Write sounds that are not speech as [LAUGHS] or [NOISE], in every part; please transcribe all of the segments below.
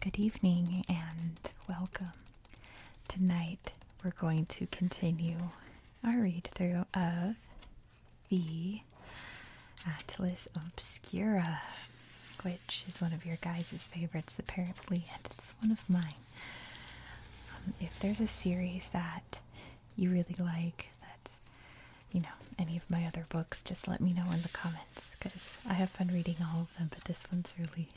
Good evening and welcome. Tonight we're going to continue our read through of the Atlas Obscura, which is one of your guys' favorites apparently, and it's one of mine. Um, if there's a series that you really like, that's, you know, any of my other books, just let me know in the comments because I have fun reading all of them, but this one's really,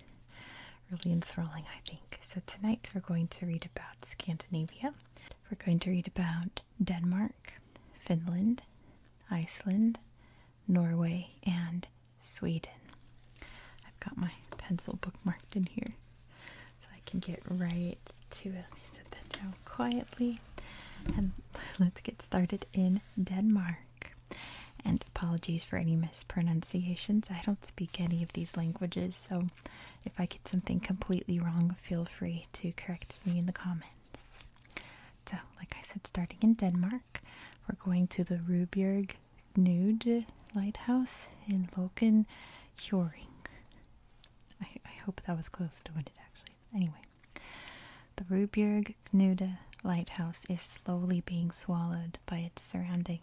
really enthralling, I think. So tonight we're going to read about Scandinavia. We're going to read about Denmark, Finland, Iceland, Norway, and Sweden. I've got my pencil bookmarked in here so I can get right to it. Let me set that down quietly and [LAUGHS] let's get started in Denmark. And apologies for any mispronunciations. I don't speak any of these languages, so if I get something completely wrong, feel free to correct me in the comments. So, like I said, starting in Denmark, we're going to the Rubjerg Knud Lighthouse in Loken Hjoring. I, I hope that was close to what it actually. Anyway, the Rubjerg Knude Lighthouse is slowly being swallowed by its surroundings.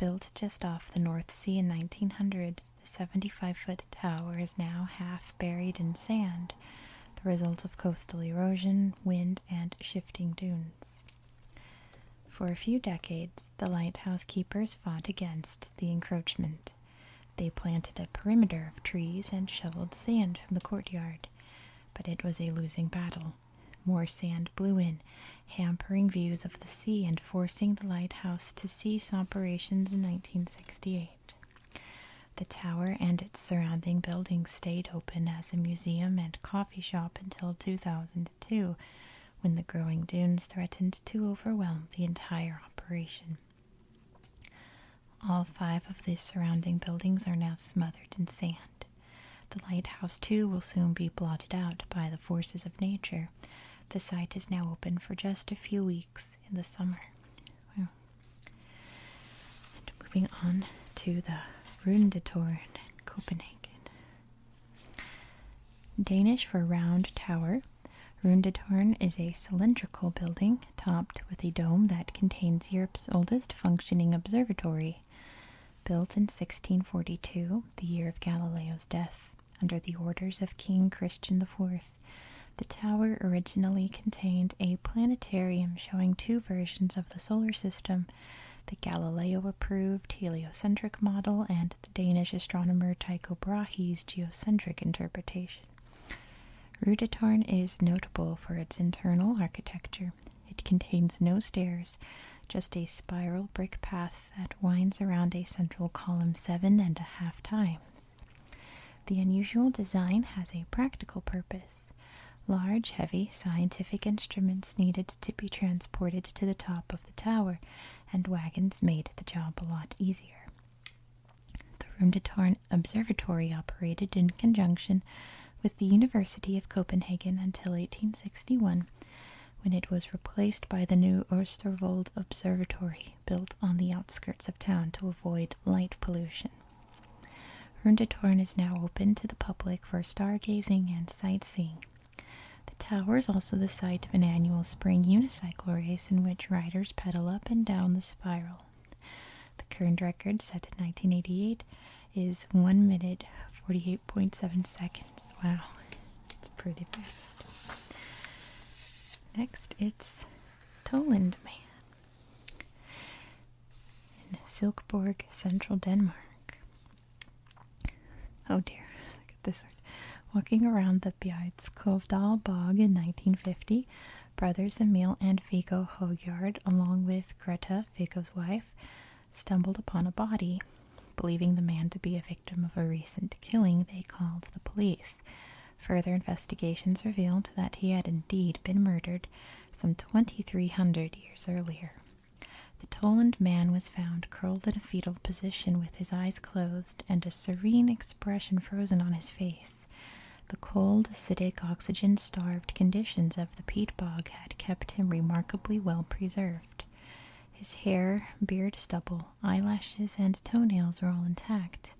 Built just off the North Sea in 1900, the 75 foot tower is now half buried in sand, the result of coastal erosion, wind, and shifting dunes. For a few decades, the lighthouse keepers fought against the encroachment. They planted a perimeter of trees and shoveled sand from the courtyard, but it was a losing battle. More sand blew in, hampering views of the sea and forcing the lighthouse to cease operations in 1968. The tower and its surrounding buildings stayed open as a museum and coffee shop until 2002, when the growing dunes threatened to overwhelm the entire operation. All five of the surrounding buildings are now smothered in sand. The lighthouse, too, will soon be blotted out by the forces of nature. The site is now open for just a few weeks in the summer. And moving on to the Rundetårn in Copenhagen. Danish for round tower, Rundetårn is a cylindrical building topped with a dome that contains Europe's oldest functioning observatory. Built in 1642, the year of Galileo's death, under the orders of King Christian IV, the tower originally contained a planetarium showing two versions of the solar system the Galileo approved heliocentric model and the Danish astronomer Tycho Brahe's geocentric interpretation. Rundetårn is notable for its internal architecture. It contains no stairs, just a spiral brick path that winds around a central column seven and a half times. The unusual design has a practical purpose. Large, heavy scientific instruments needed to be transported to the top of the tower, and wagons made the job a lot easier. The Rundetårn Observatory operated in conjunction with the University of Copenhagen until 1861, when it was replaced by the new Østervold Observatory, built on the outskirts of town to avoid light pollution. Rundetårn is now open to the public for stargazing and sightseeing. The tower is also the site of an annual spring unicycle race in which riders pedal up and down the spiral. The current record, set in 1988, is 1 minute 48.7 seconds. Wow, it's pretty fast. Next, it's Tollund Man in Silkeborg, central Denmark. Oh dear, look at this. Walking around the Bjældskovdal bog in 1950, brothers Emil and Viggo Højgaard, along with Greta, Viggo's wife, stumbled upon a body. Believing the man to be a victim of a recent killing, they called the police. Further investigations revealed that he had indeed been murdered some 2,300 years earlier. The Tollund man was found curled in a fetal position with his eyes closed and a serene expression frozen on his face. The cold, acidic, oxygen starved conditions of the peat bog had kept him remarkably well preserved. His hair, beard, stubble, eyelashes, and toenails were all intact,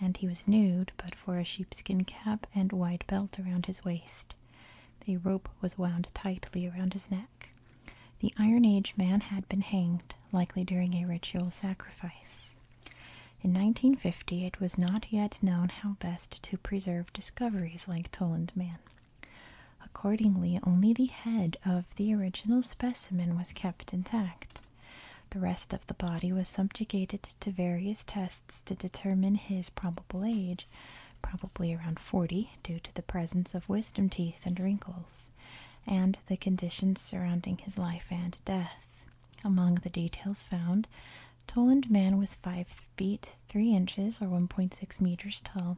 and he was nude but for a sheepskin cap and white belt around his waist. A rope was wound tightly around his neck. The Iron Age man had been hanged, likely during a ritual sacrifice. In 1950, it was not yet known how best to preserve discoveries like Tollund Man. Accordingly, only the head of the original specimen was kept intact. The rest of the body was subjugated to various tests to determine his probable age, probably around 40 due to the presence of wisdom teeth and wrinkles, and the conditions surrounding his life and death. Among the details found, Tollund Man was 5 feet 3 inches or 1.6 meters tall.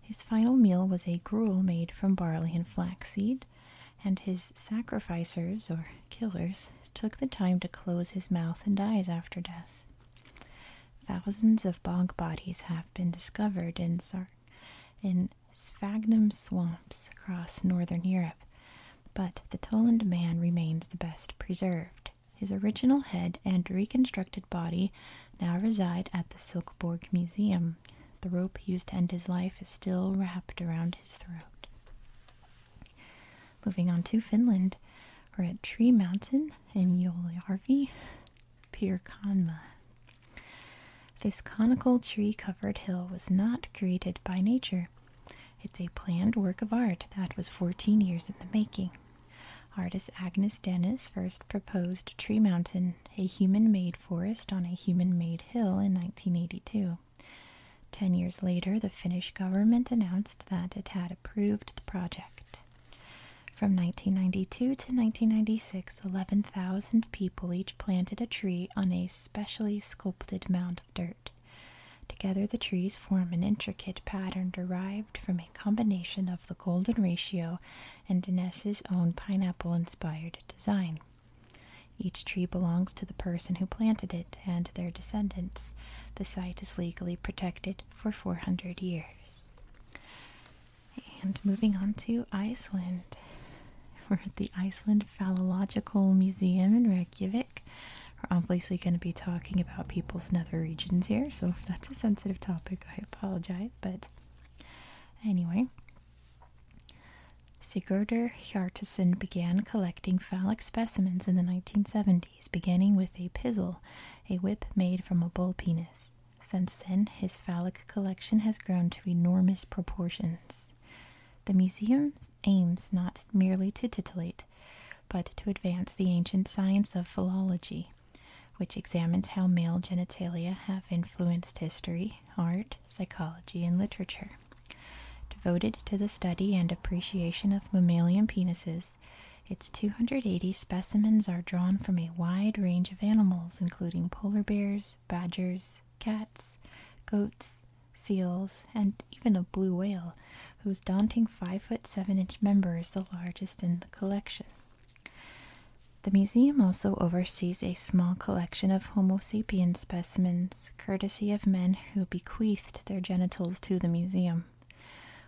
His final meal was a gruel made from barley and flaxseed, and his sacrificers, or killers, took the time to close his mouth and eyes after death. Thousands of bog bodies have been discovered in, in sphagnum swamps across northern Europe, but the Tollund man remains the best preserved. His original head and reconstructed body now reside at the Silkeborg Museum. The rope used to end his life is still wrapped around his throat. Moving on to Finland, we're at Tree Mountain in Ylöjärvi, Pirkanmaa. This conical tree covered hill was not created by nature. It's a planned work of art that was 14 years in the making. Artist Agnes Denes first proposed Tree Mountain, a human made forest on a human made hill, in 1982. Ten years later, the Finnish government announced that it had approved the project. From 1992 to 1996, 11,000 people each planted a tree on a specially sculpted mound of dirt. Together, the trees form an intricate pattern derived from a combination of the golden ratio and Denes's own pineapple inspired design. Each tree belongs to the person who planted it and their descendants. The site is legally protected for 400 years. And moving on to Iceland. [LAUGHS] We're at the Iceland Phallological Museum in Reykjavik. Obviously going to be talking about people's nether regions here, so if that's a sensitive topic, I apologize. But anyway, Sigurdur Hjartason began collecting phallic specimens in the 1970s, beginning with a pizzle, a whip made from a bull penis. Since then, his phallic collection has grown to enormous proportions. The museum aims not merely to titillate, but to advance the ancient science of phallology, which examines how male genitalia have influenced history, art, psychology, and literature. Devoted to the study and appreciation of mammalian penises, its 280 specimens are drawn from a wide range of animals, including polar bears, badgers, cats, goats, seals, and even a blue whale, whose daunting 5 foot 7 inch member is the largest in the collection. The museum also oversees a small collection of Homo sapiens specimens, courtesy of men who bequeathed their genitals to the museum.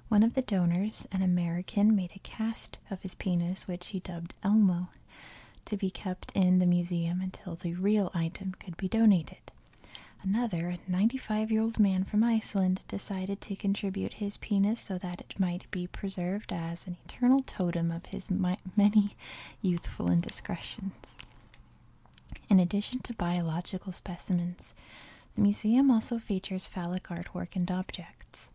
One of the donors, an American, made a cast of his penis, which he dubbed Elmo, to be kept in the museum until the real item could be donated. Another, 95 year old man from Iceland, decided to contribute his penis so that it might be preserved as an eternal totem of his many youthful indiscretions. In addition to biological specimens, the museum also features phallic artwork and objects.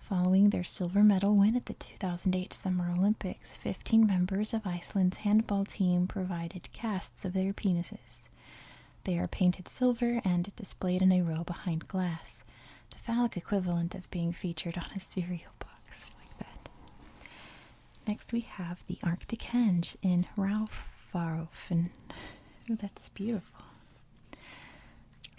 Following their silver medal win at the 2008 Summer Olympics, 15 members of Iceland's handball team provided casts of their penises. They are painted silver and displayed in a row behind glass, the phallic equivalent of being featured on a cereal box like that. Next, we have the Arctic Henge in Raufarhöfn. Oh, that's beautiful.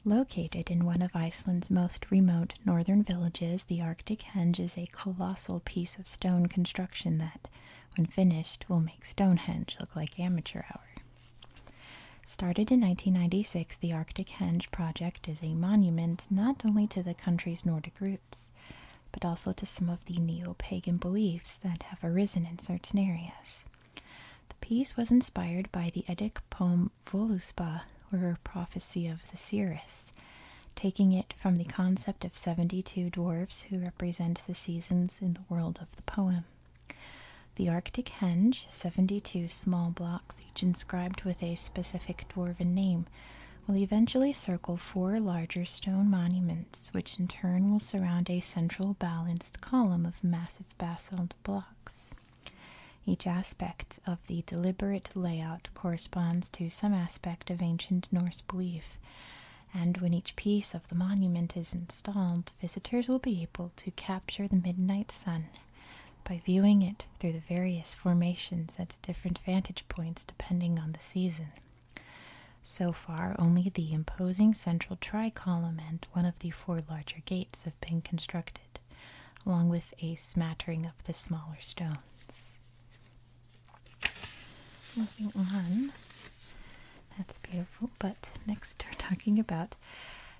Located in one of Iceland's most remote northern villages, the Arctic Henge is a colossal piece of stone construction that, when finished, will make Stonehenge look like amateur hour. Started in 1996, the Arctic Henge project is a monument not only to the country's Nordic roots, but also to some of the neo pagan beliefs that have arisen in certain areas. The piece was inspired by the Eddic poem Voluspa, or Prophecy of the Seeress, taking it from the concept of 72 dwarfs who represent the seasons in the world of the poem. The Arctic Henge, 72 small blocks, each inscribed with a specific dwarven name, will eventually circle four larger stone monuments, which in turn will surround a central balanced column of massive basalt blocks. Each aspect of the deliberate layout corresponds to some aspect of ancient Norse belief, and when each piece of the monument is installed, visitors will be able to capture the midnight sun by viewing it through the various formations at different vantage points depending on the season. So far, only the imposing central tricolumn and one of the four larger gates have been constructed, along with a smattering of the smaller stones. Moving on. That's beautiful, but next we're talking about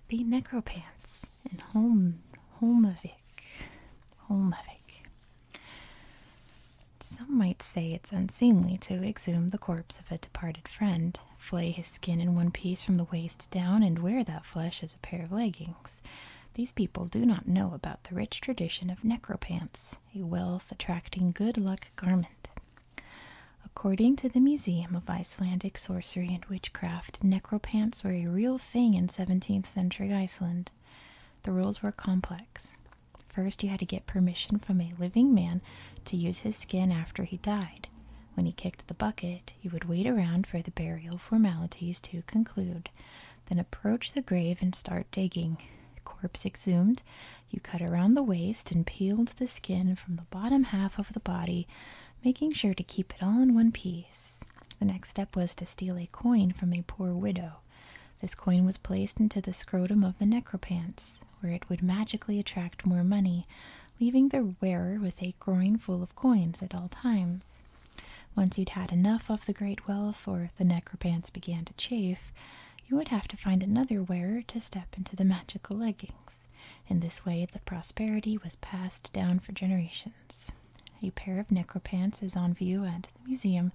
the Necropants in Holm Holmavik. Holmavik. Some might say it's unseemly to exhume the corpse of a departed friend, flay his skin in one piece from the waist down, and wear that flesh as a pair of leggings. These people do not know about the rich tradition of necropants, a wealth attracting good luck garment. According to the Museum of Icelandic Sorcery and Witchcraft, necropants were a real thing in 17th century Iceland. The rules were complex. First, you had to get permission from a living man to use his skin after he died. When he kicked the bucket, you would wait around for the burial formalities to conclude, then approach the grave and start digging. Corpse exhumed, you cut around the waist and peeled the skin from the bottom half of the body, making sure to keep it all in one piece. The next step was to steal a coin from a poor widow. This coin was placed into the scrotum of the necropants, where it would magically attract more money, leaving the wearer with a groin full of coins at all times. Once you'd had enough of the great wealth, or the necropants began to chafe, you would have to find another wearer to step into the magical leggings. In this way, the prosperity was passed down for generations. A pair of necropants is on view at the museum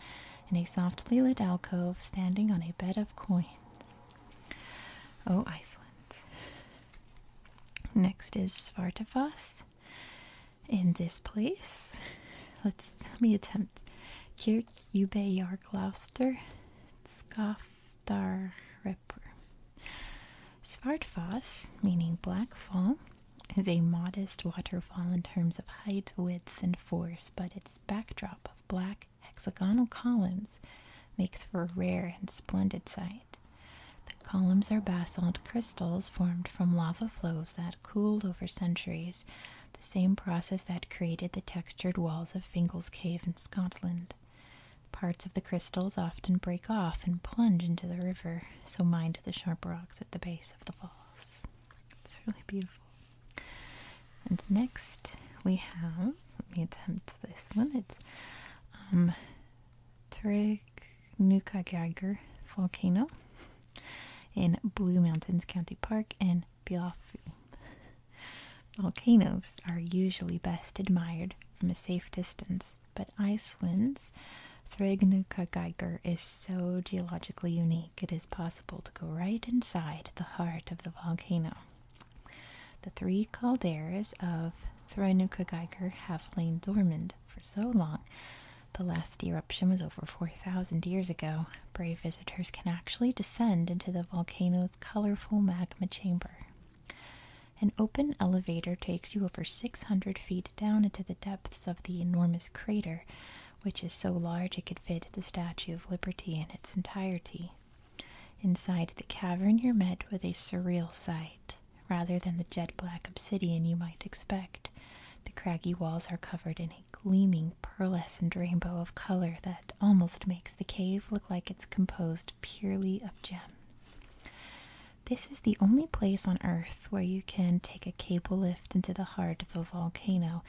in a softly lit alcove standing on a bed of coins. Oh, Iceland. Next is Svartafoss. In this place, let's let me attempt. Kirkjubejar Klauster Skaftar Repur. Svartfoss, meaning Black Fall, is a modest waterfall in terms of height, width, and force, but its backdrop of black hexagonal columns makes for a rare and splendid sight. Columns are basalt crystals formed from lava flows that cooled over centuries, the same process that created the textured walls of Fingal's Cave in Scotland. Parts of the crystals often break off and plunge into the river, so mind the sharp rocks at the base of the falls. It's really beautiful. And next we have, let me attempt this one. It's um, Turig volcano in Blue Mountains County Park in Biofu. Volcanoes are usually best admired from a safe distance, but Iceland's Thregnukageiger is so geologically unique it is possible to go right inside the heart of the volcano. The three calderas of Thregnukageiger have lain dormant for so long. The last eruption was over 4,000 years ago. Brave visitors can actually descend into the volcano's colorful magma chamber. An open elevator takes you over 600 feet down into the depths of the enormous crater, which is so large it could fit the Statue of Liberty in its entirety. Inside the cavern, you're met with a surreal sight. Rather than the jet black obsidian you might expect, the craggy walls are covered in a gleaming pearlescent rainbow of color that almost makes the cave look like it's composed purely of gems. This is the only place on Earth where you can take a cable lift into the heart of a volcano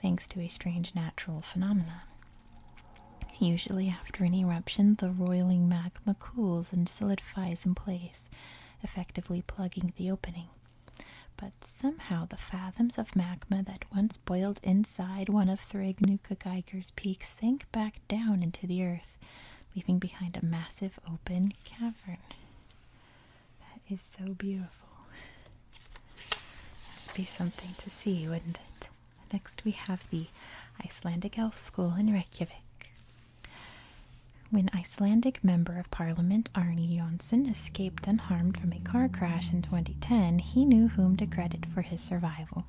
thanks to a strange natural phenomenon. Usually, after an eruption, the roiling magma cools and solidifies in place, effectively plugging the opening. But somehow the fathoms of magma that once boiled inside one of Thregnuka Geiger's peaks sank back down into the earth, leaving behind a massive open cavern. That is so beautiful. That would be something to see, wouldn't it? Next we have the Icelandic Elf School in Reykjavik. When Icelandic Member of Parliament Arni Johnsen escaped unharmed from a car crash in 2010, he knew whom to credit for his survival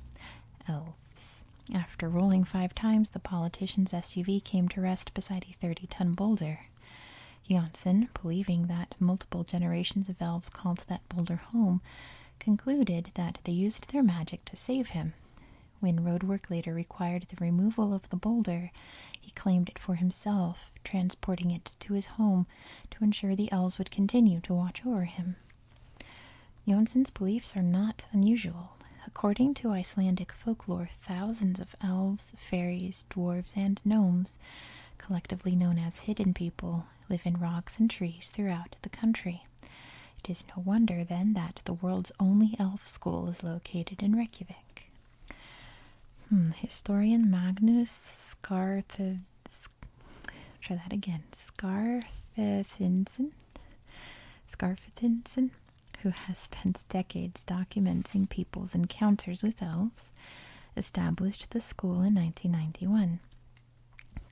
elves. After rolling five times, the politician's SUV came to rest beside a 30 ton boulder. Jonsson, believing that multiple generations of elves called that boulder home, concluded that they used their magic to save him. When roadwork later required the removal of the boulder, he claimed it for himself, transporting it to his home to ensure the elves would continue to watch over him. Johnsen's beliefs are not unusual. According to Icelandic folklore, thousands of elves, fairies, dwarves, and gnomes, collectively known as hidden people, live in rocks and trees throughout the country. It is no wonder then that the world's only elf school is located in Reykjavik. Hmm, historian Magnus Skarth try that again. Skarfethinsen Skarfethinsen, who has spent decades documenting people's encounters with elves, established the school in 1991.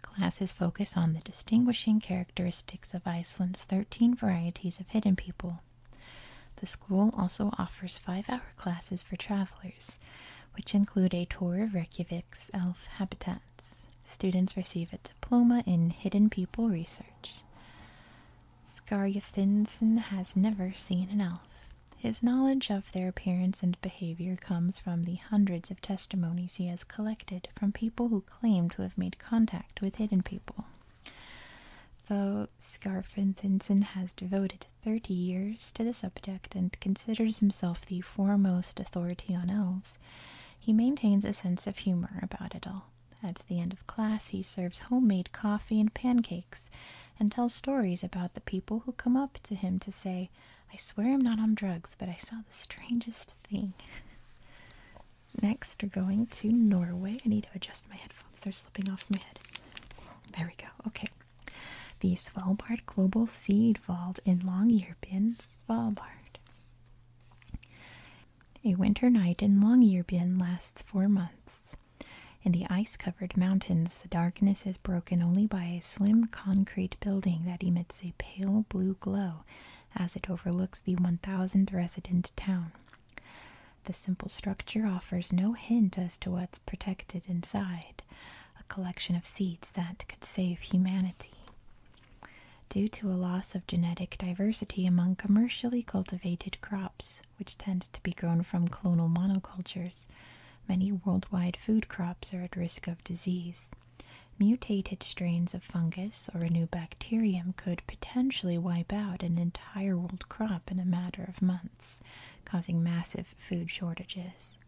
Classes focus on the distinguishing characteristics of Iceland's 13 varieties of hidden people. The school also offers five hour classes for travelers, which include a tour of Reykjavik's elf habitats. Students receive a diploma in hidden people research. Skarjaftinsen has never seen an elf. His knowledge of their appearance and behavior comes from the hundreds of testimonies he has collected from people who claim to have made contact with hidden people. Though Skarfinthinsen has devoted 30 years to the subject and considers himself the foremost authority on elves, he maintains a sense of humor about it all. At the end of class, he serves homemade coffee and pancakes and tells stories about the people who come up to him to say, I swear I'm not on drugs, but I saw the strangest thing. Next, we're going to Norway. I need to adjust my headphones, they're slipping off my head. There we go. Okay. The Svalbard Global Seed Vault in Longyearbyen, Svalbard. A winter night in Longyearbyen lasts four months. In the ice covered mountains, the darkness is broken only by a slim concrete building that emits a pale blue glow as it overlooks the 1,000 resident town. The simple structure offers no hint as to what's protected inside a collection of seeds that could save humanity. Due to a loss of genetic diversity among commercially cultivated crops, which tend to be grown from clonal monocultures, many worldwide food crops are at risk of disease. Mutated strains of fungus or a new bacterium could potentially wipe out an entire world crop in a matter of months, causing massive food shortages.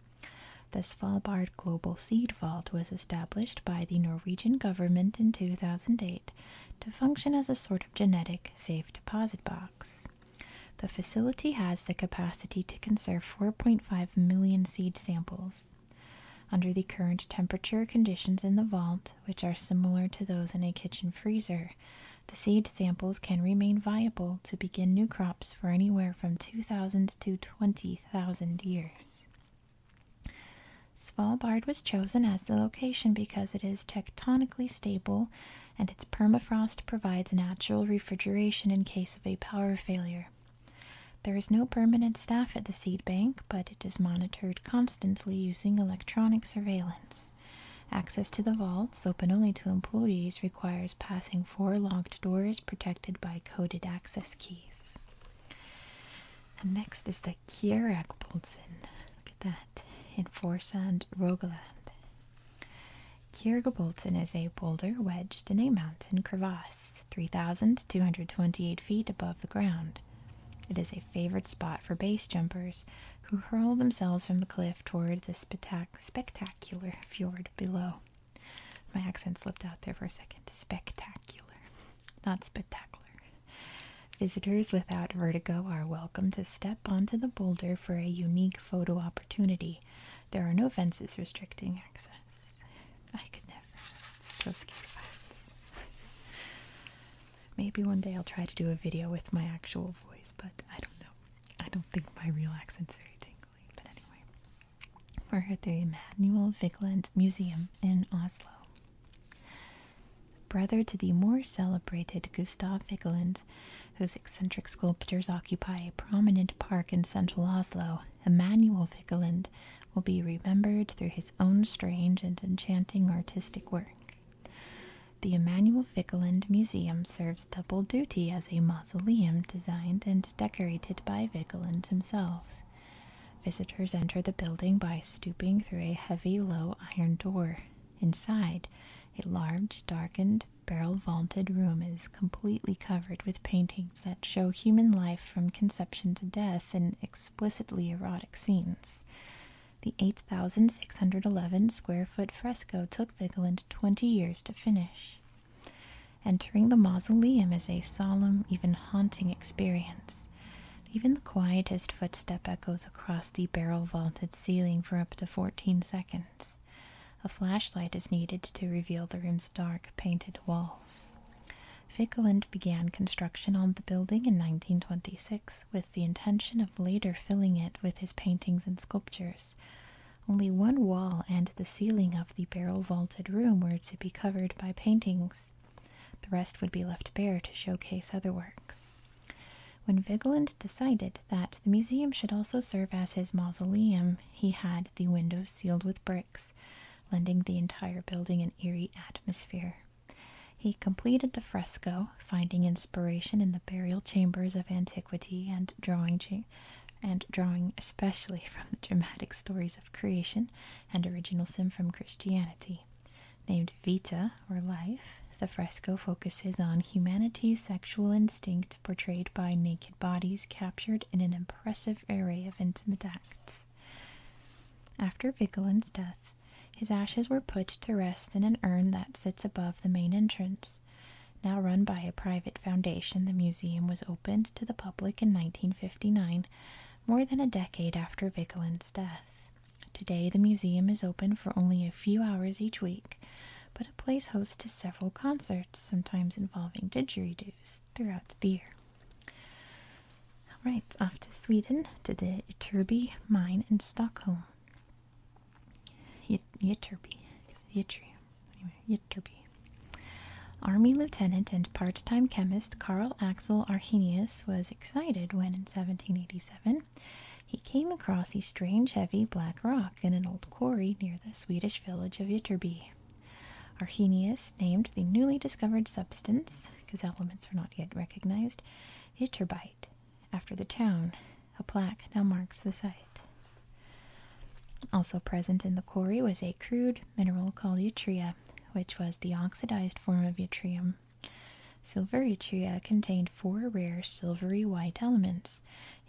The Svalbard Global Seed Vault was established by the Norwegian government in 2008 to function as a sort of genetic safe deposit box. The facility has the capacity to conserve 4.5 million seed samples. Under the current temperature conditions in the vault, which are similar to those in a kitchen freezer, the seed samples can remain viable to begin new crops for anywhere from 2,000 to 20,000 years. Svalbard was chosen as the location because it is tectonically stable and its permafrost provides natural refrigeration in case of a power failure. There is no permanent staff at the seed bank, but it is monitored constantly using electronic surveillance. Access to the vaults, open only to employees, requires passing four locked doors protected by coded access keys. And next is the Kjeragbolsen. Look at that in Forsand, Rogaland. Kjeragbolsen is a boulder wedged in a mountain crevasse, 3,228 feet above the ground. It is a favorite spot for base jumpers who hurl themselves from the cliff toward the spectac spectacular fjord below. My accent slipped out there for a second. Spectacular, not spectacular. Visitors without vertigo are welcome to step onto the boulder for a unique photo opportunity. There are no fences restricting access. I could never. I'm so scared of heights. [LAUGHS] Maybe one day I'll try to do a video with my actual voice, but I don't know. I don't think my real accent's very tingly. But anyway, we're at the Emanuel Vigeland Museum in Oslo. brother to the more celebrated Gustav Vigeland, whose eccentric sculptures occupy a prominent park in central Oslo. Emanuel Vigeland will be remembered through his own strange and enchanting artistic work. The Emanuel Vigeland Museum serves double duty as a mausoleum designed and decorated by Vigeland himself. Visitors enter the building by stooping through a heavy, low iron door. Inside, a large, darkened, barrel vaulted room is completely covered with paintings that show human life from conception to death in explicitly erotic scenes. The 8,611 square foot fresco took Vigeland 20 years to finish. Entering the mausoleum is a solemn, even haunting experience. Even the quietest footstep echoes across the barrel vaulted ceiling for up to 14 seconds. A flashlight is needed to reveal the room's dark, painted walls. Vigeland began construction on the building in 1926 with the intention of later filling it with his paintings and sculptures. Only one wall and the ceiling of the barrel vaulted room were to be covered by paintings. The rest would be left bare to showcase other works. When Vigeland decided that the museum should also serve as his mausoleum, he had the windows sealed with bricks, lending the entire building an eerie atmosphere. He completed the fresco, finding inspiration in the burial chambers of antiquity and drawing and drawing especially [LAUGHS] from the dramatic stories of creation and original sin from Christianity. Named Vita, or Life, the fresco focuses on humanity's sexual instinct portrayed by naked bodies captured in an impressive array of intimate acts. After Vigeland's death, his ashes were put to rest in an urn that sits above the main entrance. Now run by a private foundation, the museum was opened to the public in 1959, more than a decade after Vigeland's death. Today, the museum is open for only a few hours each week, but it plays host to several concerts, sometimes involving didgeridoos, throughout the year. Alright, off to Sweden, to the Ytterby mine in Stockholm. Ytterby. Anyway, Ytterby. Army lieutenant and part time chemist Carl Axel Arrhenius was excited when, in 1787, he came across a strange heavy black rock in an old quarry near the Swedish village of Ytterby. Arrhenius named the newly discovered substance, because elements were not yet recognized, Ytterbite, after the town. A plaque now marks the site. Also present in the quarry was a crude mineral called yttria, which was the oxidized form of yttrium. Silver yttria contained four rare silvery white elements.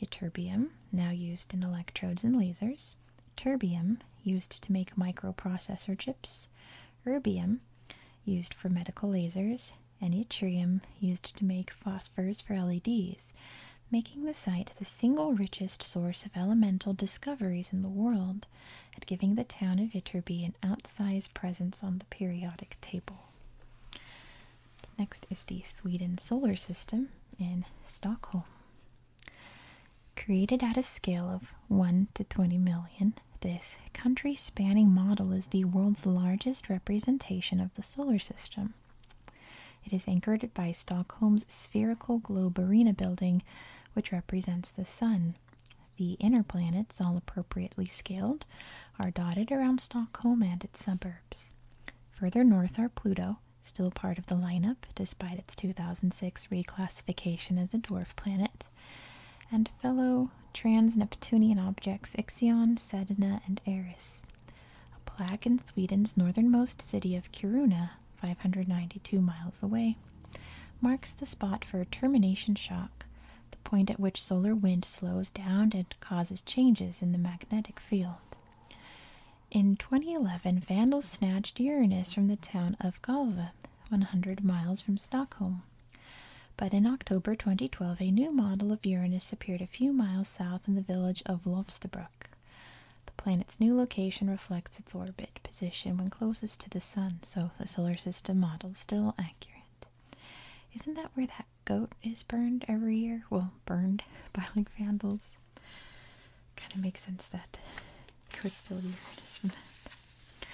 Ytterbium, now used in electrodes and lasers, terbium, used to make microprocessor chips, erbium, used for medical lasers, and yttrium, used to make phosphors for LEDs, making the site the single richest source of elemental discoveries in the world and giving the town of Ytterby an outsized presence on the periodic table. Next is the Sweden solar system in Stockholm. Created at a scale of 1 to 20 million, this country spanning model is the world's largest representation of the solar system. It is anchored by Stockholm's spherical globe arena building, which represents the sun. The inner planets, all appropriately scaled, are dotted around Stockholm and its suburbs. Further north are Pluto, still part of the lineup despite its 2006 reclassification as a dwarf planet, and fellow trans Neptunian objects Ixion, Sedna, and Eris. A plaque in Sweden's northernmost city of Kiruna 592 miles away, marks the spot for a termination shock, the point at which solar wind slows down and causes changes in the magnetic field. In 2011, vandals snatched Uranus from the town of Gävle, 100 miles from Stockholm. But in October 2012, a new model of Uranus appeared a few miles south in the village of Lövstabruk planet's new location reflects its orbit position when closest to the sun, so the solar system model is still accurate. Isn't that where that goat is burned every year? Well, burned [LAUGHS] by like vandals. Kind of makes sense that it would still be Uranus from that.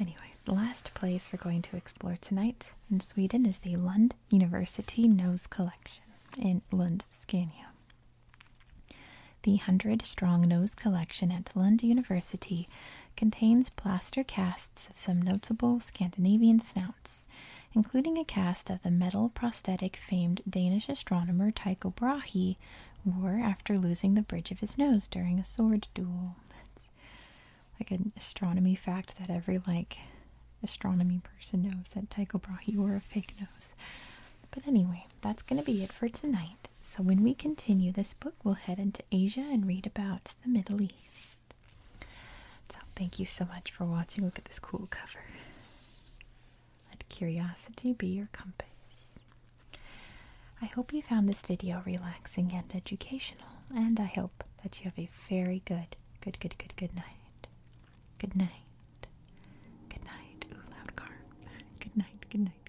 Anyway, the last place we're going to explore tonight in Sweden is the Lund University Nose Collection in Lund, Scania. The 100 strong nose collection at Lund University contains plaster casts of some notable Scandinavian snouts, including a cast of the metal prosthetic famed Danish astronomer Tycho Brahe wore after losing the bridge of his nose during a sword duel. That's like an astronomy fact that every like astronomy person knows that Tycho Brahe wore a fake nose. But anyway, that's going to be it for tonight. So when we continue this book, we'll head into Asia and read about the Middle East. So thank you so much for watching. Look at this cool cover. Let curiosity be your compass. I hope you found this video relaxing and educational, and I hope that you have a very good, good, good, good, good night. Good night. Good night. Ooh, loud car. Good night. Good night.